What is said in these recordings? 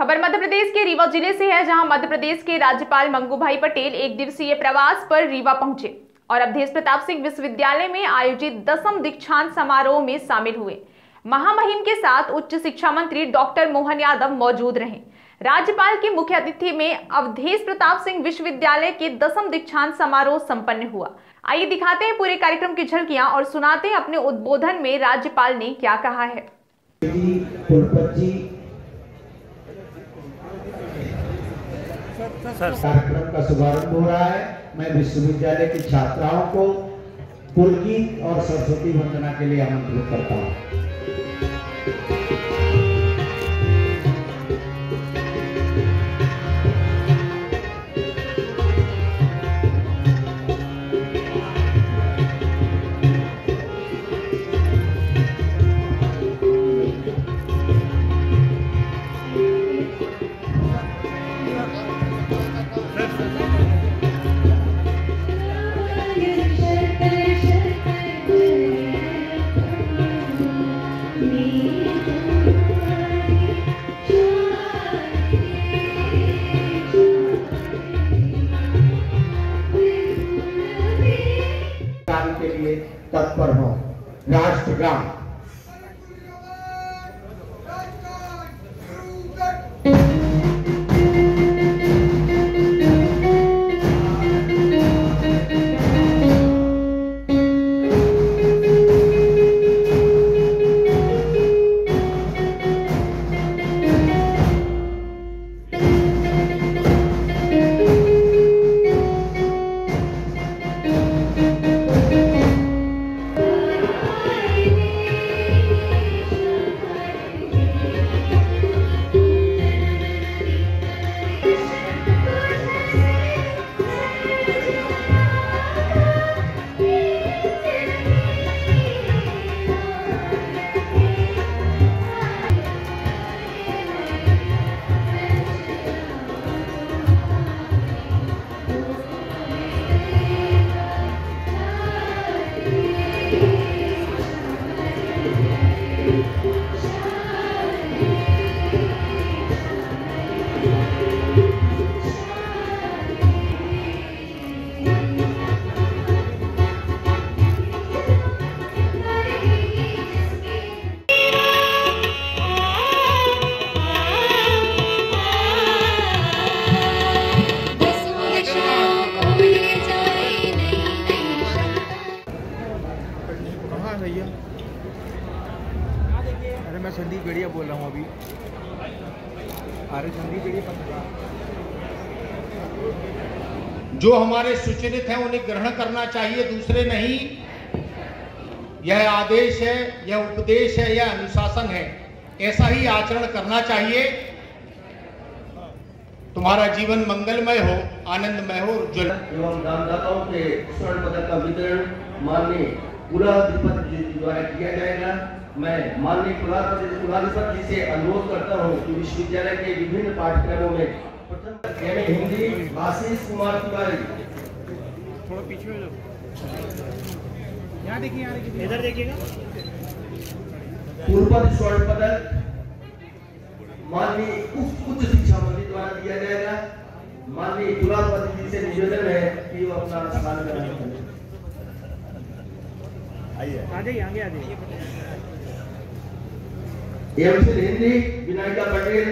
खबर मध्य प्रदेश के रीवा ज़िले से है, जहाँ मध्य प्रदेश के राज्यपाल मंगू भाई पटेल एक दिवसीय प्रवास पर रीवा पहुँचे और अवधेश प्रताप सिंह विश्वविद्यालय में आयोजित दसम दीक्षांत समारोह में शामिल हुए। महामहिम के साथ उच्च शिक्षा मंत्री डॉक्टर मोहन यादव मौजूद रहे। राज्यपाल के मुख्य अतिथि में अवधेश प्रताप सिंह विश्वविद्यालय के दसम दीक्षांत समारोह संपन्न हुआ। आइए दिखाते हैं पूरे कार्यक्रम की झलकियाँ और सुनाते हैं अपने उद्बोधन में राज्यपाल ने क्या कहा है। कुलपति कार्यक्रम का शुभारंभ हो रहा है। मैं विश्वविद्यालय की छात्राओं को पुलगीत और सरस्वती वंदना के लिए आमंत्रित करता हूँ। संदीप बेड़िया बोल रहा हूँ अभी। अरे संदीप पत्रकार जो हमारे सुचरित हैं उन्हें ग्रहण करना चाहिए दूसरे नहीं। यह आदेश है यह उपदेश है यह अनुशासन है। ऐसा ही आचरण करना चाहिए। तुम्हारा जीवन मंगलमय हो आनंदमय हो उज्जवल। एवं दानदाताओं के स्वर्ण पदक का वितरण माननीय कुलाधिपति जी द्वारा किया जाएगा। मैं माननीय कुलाधिपति कुलाधिपति जी से अनुरोध करता हूँ कि विश्वविद्यालय के विभिन्न पाठ्यक्रमों में प्रथम हिंदी आशीष कुमार तिवारी। थोड़ा पीछे हो जाओ। यहाँ देखिए यहाँ इधर देखिएगा। पूर्व स्वर्ण पदक माननीय उच्च उच्च शिक्षा मंत्री द्वारा दिया जाएगा। माननीय कुलाधिपति जी से निवेदन है कि वो अपना स्थान ग्रहण करें आ जाइए आगे। आ जाइए फिर हिंदी विनायका पटेल?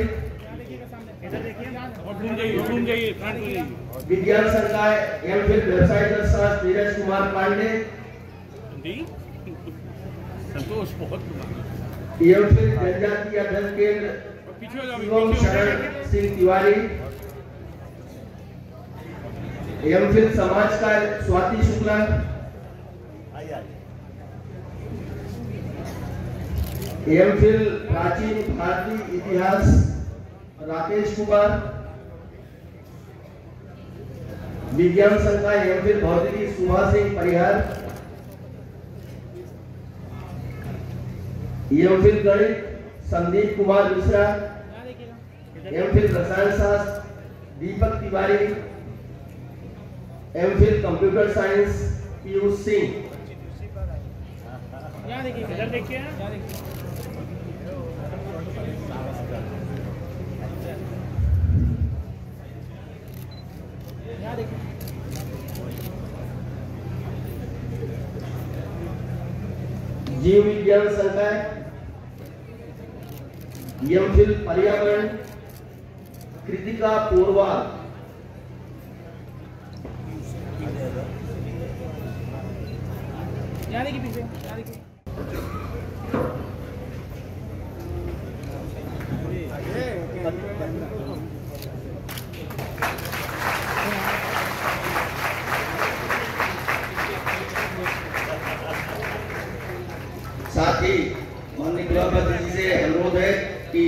विज्ञान संकाय एवं फिर व्यवसाय शास्त्र नीरज कुमार पांडे। संतोष बहुत एवं फिर जनजातीय अध्ययन केंद्र शरण सिंह तिवारी। एवं फिर समाज का स्वाति शुक्ला। एवं फिर प्राचीन भारतीय इतिहास, राकेश कुमार, विज्ञान संकाय एवं फिर भौतिकी, सुभाष सिंह परिहार एवं फिर गणित, संदीप कुमार मिश्रा एवं फिर रसायन शास्त्र, दीपक तिवारी एवं फिर कंप्यूटर साइंस, पीयूष सिंह। देखिए। जीव विज्ञान संकाय यमफिल पर्यावरण कृतिका पूर्वा यानी कि पीछे यानी कि साथ ही माननीय गृहमंत्री जी से अनुरोध है कि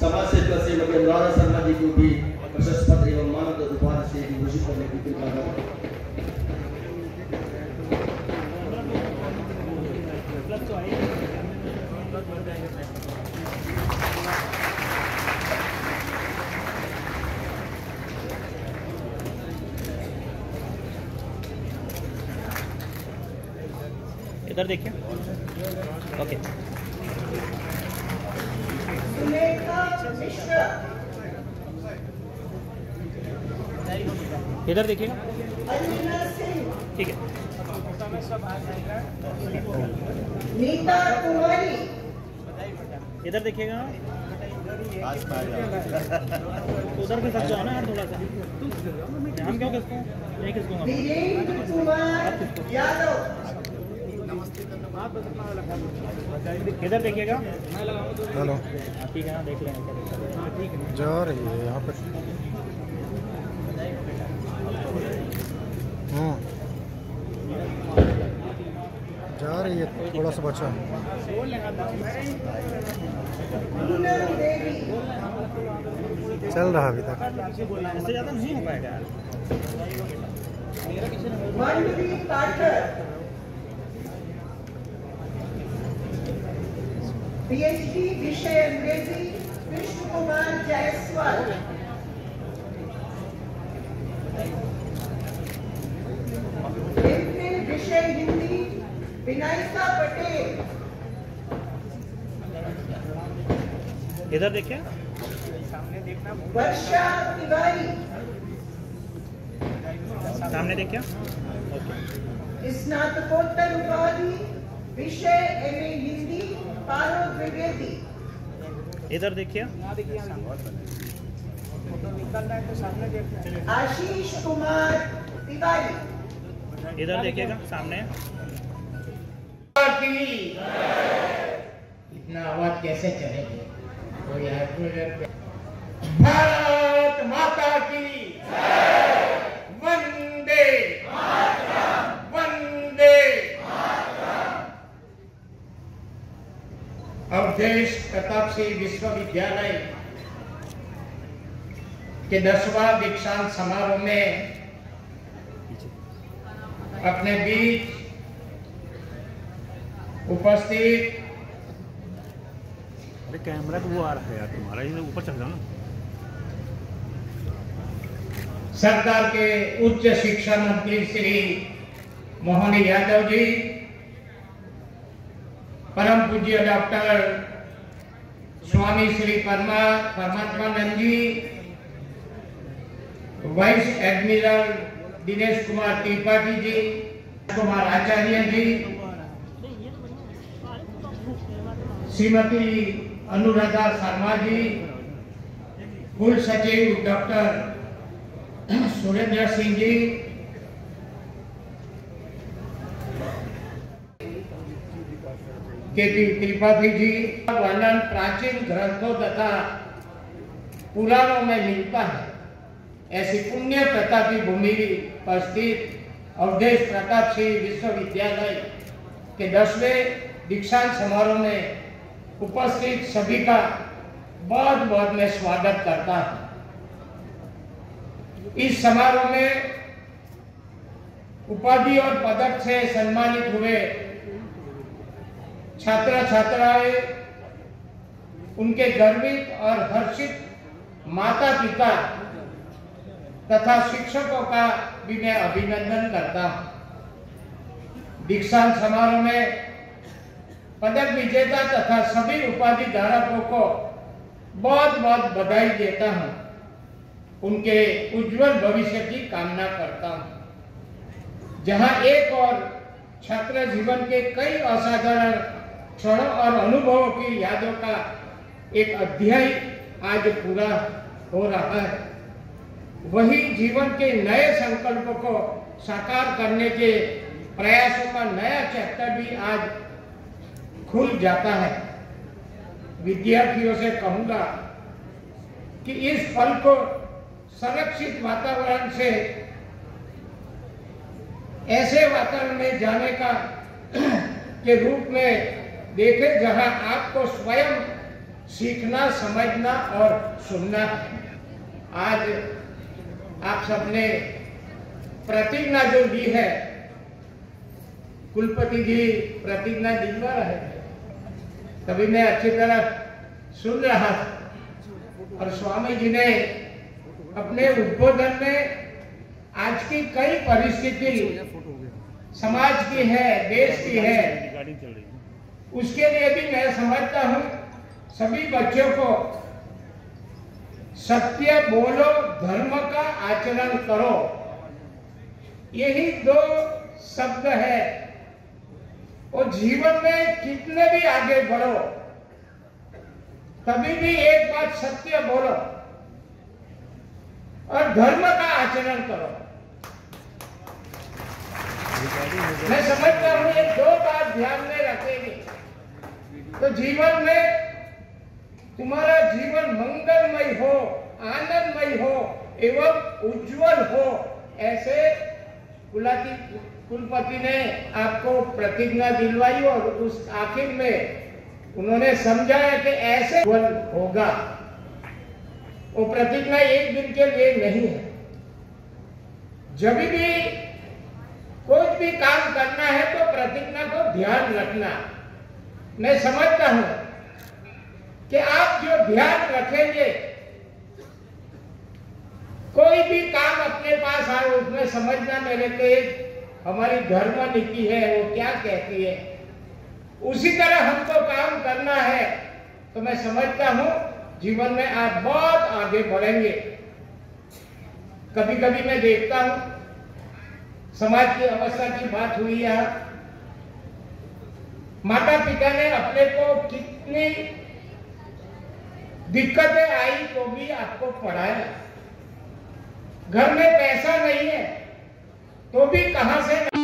समाज से प्रसिद्ध द्वारा शर्मा जी को भी प्रशस्त पत्र एवं मानद उपाधि से घोषित करने की कृपा करें इधर देखिए। ओके। इधर देखिएगा। ठीक है। नीता कुमारी इधर देखिएगा। उधर भी सब जाओ यार थोड़ा सा। हम क्यों किसको। नहीं किसको। यादव इधर देखिएगा? हेलो। हाँ, ठीक है हाँ देख लेंगे जा रही है यहाँ पे। हम्म जा रही है थोड़ा सा बचा। है। चल रहा अभी तक। ज़्यादा नहीं हो पाएगा पीएचडी विषय अंग्रेज़ी कृष्ण कुमार जायसवाल विषय हिंदी विनायका पटेल। इधर देखिए। वर्षा तिवारी। सामने देखिए। स्नातकोत्तर उपाधि विषय एमए हिंदी। पारो द्विवेदी इधर देखिए। आशीष कुमार तिवारी। इधर देखिएगा सामने। इतना आवाज़ कैसे चलेगी? कोई भारत माता की वंदे वंदे अवधेश सिंह विश्वविद्यालय के दसवां दीक्षांत समारोह में अपने बीच उपस्थित अरे कैमरा वो आ रहा है यार तुम्हारा ये ऊपर चल जाओ ना। सरकार के उच्च शिक्षा मंत्री श्री मोहन यादव जी परम पूज्य डॉक्टर स्वामी श्री परमा परमात्मानंद जी वाइस एडमिरल दिनेश कुमार त्रिपाठी जी कुमार आचार्य जी श्रीमती अनुराधा शर्मा जी कुल सचिव डॉक्टर सुरेंद्र सिंह जी के त्रिपाठी जी वर्णन प्राचीन ग्रंथों तथा पुराणों में मिलता है। ऐसी पुण्य प्रतापी भूमि पर स्थित अवधेश प्रताप सिंह विश्वविद्यालय के दसवें दीक्षांत समारोह में उपस्थित सभी का बहुत बहुत मैं स्वागत करता हूँ। इस समारोह में उपाधि और पदक से सम्मानित हुए छात्र छात्राएँ उनके गर्वित और हर्षित माता पिता तथा शिक्षकों का भी मैं अभिनंदन करता हूँ। दीक्षांत समारोह में पदक विजेता तथा सभी उपाधि धारकों को बहुत बहुत बधाई देता हूँ। उनके उज्जवल भविष्य की कामना करता हूँ। जहाँ एक और छात्र जीवन के कई असाधारण क्षणों और अनुभवों की यादों का एक अध्याय आज पूरा हो रहा है। वही जीवन के नए संकल्प को साकार करने के प्रयासों का नया चैप्टर भी आज खुल जाता है। विद्यार्थियों से कहूँगा कि इस पल को संरक्षित वातावरण से, ऐसे वातावरण में जाने का के रूप में देखे जहाँ आपको स्वयं सीखना, समझना और सुनना आज आप सबने प्रतिज्ञा जो दी है, कुलपति जी प्रतिज्ञा दिलवा रहे तभी मैं अच्छी तरह सुन रहा था और स्वामी जी ने अपने उद्बोधन में आज की कई परिस्थिति समाज की है, देश की है उसके लिए भी मैं समझता हूँ सभी बच्चों को सत्य बोलो धर्म का आचरण करो। यही दो शब्द है। और जीवन में कितने भी आगे बढ़ो तभी भी एक बात सत्य बोलो और धर्म का आचरण करो। मैं समझता हूँ ये दो बात ध्यान में रखेंगे। तो जीवन में तुम्हारा जीवन मंगलमय हो, आनंदमय हो, एवं उज्जवल हो, ऐसे कुलपति ने आपको प्रतिज्ञा दिलवाई और उस आखिर में उन्होंने समझाया कि ऐसे होगा। वो प्रतिज्ञा एक दिन के लिए नहीं है। जब भी कोई भी काम करना है तो प्रतिज्ञा को ध्यान रखना। मैं समझता हूँ कि आप जो ध्यान रखेंगे, कोई भी काम अपने पास आए, उसमें समझना मेरे को एक हमारी धर्म नीति है, वो क्या कहती है? उसी तरह हमको काम करना है तो मैं समझता हूँ, जीवन में आप बहुत आगे बढ़ेंगे। कभी कभी मैं देखता हूँ, समाज की अवस्था की बात हुई है माता पिता ने अपने को कितनी दिक्कतें आई तो भी आपको पढ़ाया। घर में पैसा नहीं है तो भी कहाँ से